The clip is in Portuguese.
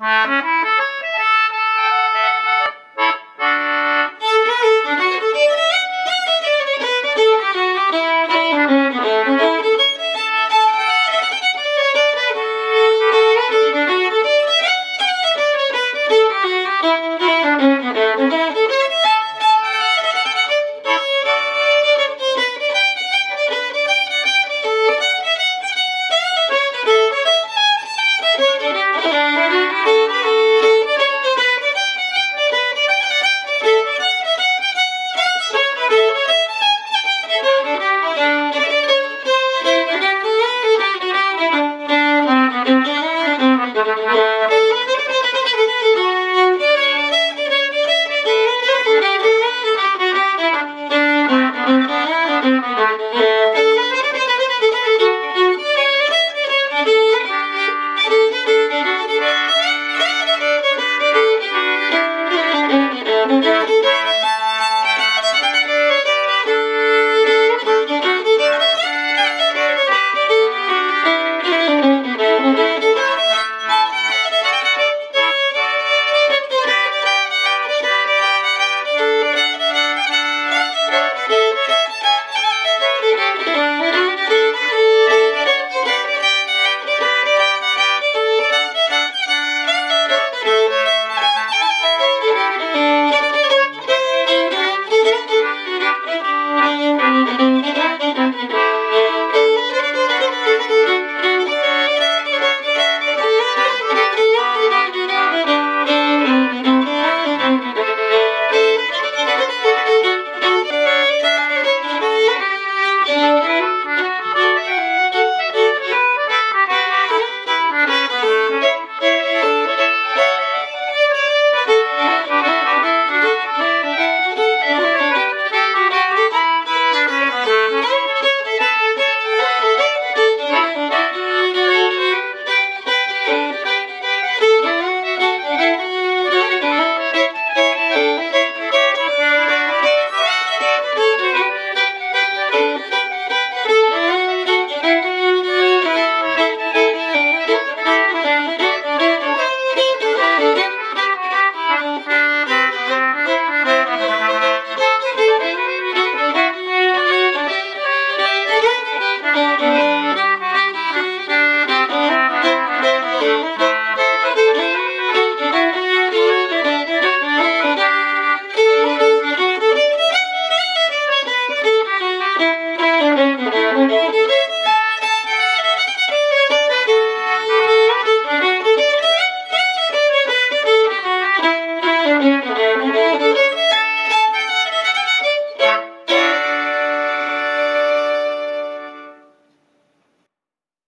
Música